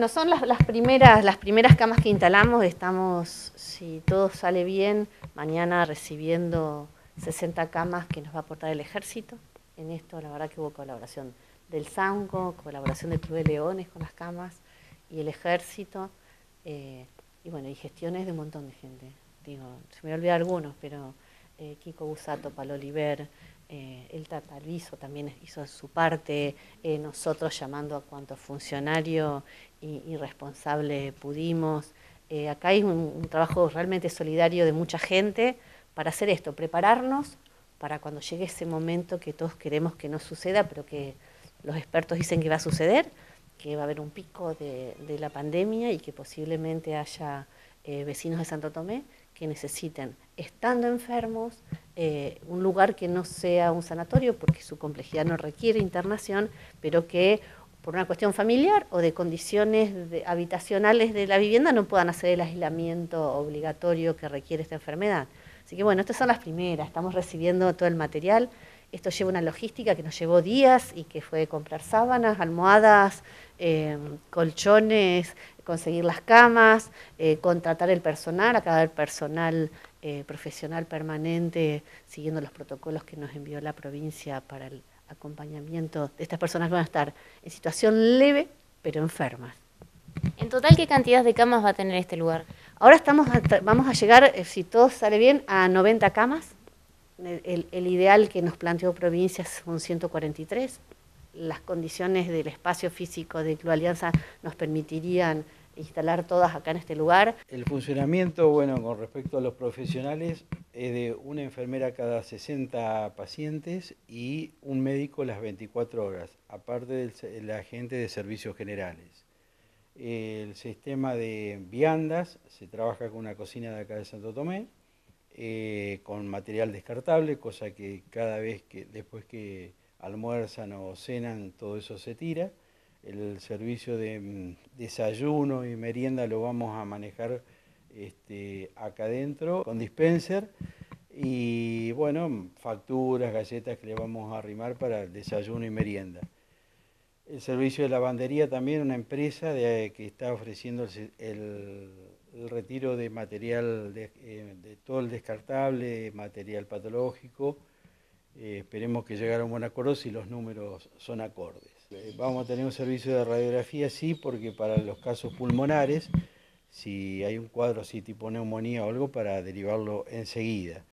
No son las, primeras, las primeras camas que instalamos, estamos, si todo sale bien, mañana recibiendo 60 camas que nos va a aportar el ejército. En esto la verdad que hubo colaboración del SANCO, colaboración del Club de Leones con las camas y el ejército, eh, y bueno, y gestiones de un montón de gente. Digo, se me olvidado algunos, pero eh, Kiko Busato, Palo Oliver, eh, el Tata también hizo su parte, eh, nosotros llamando a cuanto funcionario y, responsable pudimos. Eh, acá hay un, trabajo realmente solidario de mucha gente para hacer esto, prepararnos para cuando llegue ese momento que todos queremos que no suceda, pero que los expertos dicen que va a suceder, que va a haber un pico de, de la pandemia y que posiblemente haya vecinos de Santo Tomé que necesiten, estando enfermos, eh, un lugar que no sea un sanatorio, porque su complejidad no requiere internación, pero que por una cuestión familiar o de condiciones habitacionales de la vivienda no puedan hacer el aislamiento obligatorio que requiere esta enfermedad. Así que bueno, estas son las primeras, estamos recibiendo todo el material. Esto lleva una logística que nos llevó días y que fue comprar sábanas, almohadas, eh, colchones, conseguir las camas, eh, contratar el personal, acá el personal eh, profesional permanente, siguiendo los protocolos que nos envió la provincia para el acompañamiento de estas personas que van a estar en situación leve, pero enfermas. ¿En total qué cantidad de camas va a tener este lugar? Ahora estamos vamos a llegar, eh, si todo sale bien, a 90 camas. El, ideal que nos planteó provincia son 143 las condiciones del espacio físico de Club Alianza nos permitirían instalar todas acá en este lugar. El funcionamiento, bueno, con respecto a los profesionales, es de una enfermera cada 60 pacientes y un médico las 24 horas, aparte de la gente de servicios generales. El sistema de viandas, se trabaja con una cocina de acá de Santo Tomé, eh, con material descartable, cosa que cada vez que después que almuerzan o cenan, todo eso se tira. El servicio de mm, desayuno y merienda lo vamos a manejar este, acá adentro con dispenser y bueno, facturas, galletas que le vamos a arrimar para el desayuno y merienda. El servicio de lavandería también, una empresa que está ofreciendo el, retiro de material, de, eh, de todo el descartable, material patológico, eh, esperemos que llegara a un buen acuerdo si los números son acordes. Eh, vamos a tener un servicio de radiografía, sí, porque para los casos pulmonares, si hay un cuadro así tipo neumonía o algo, para derivarlo enseguida.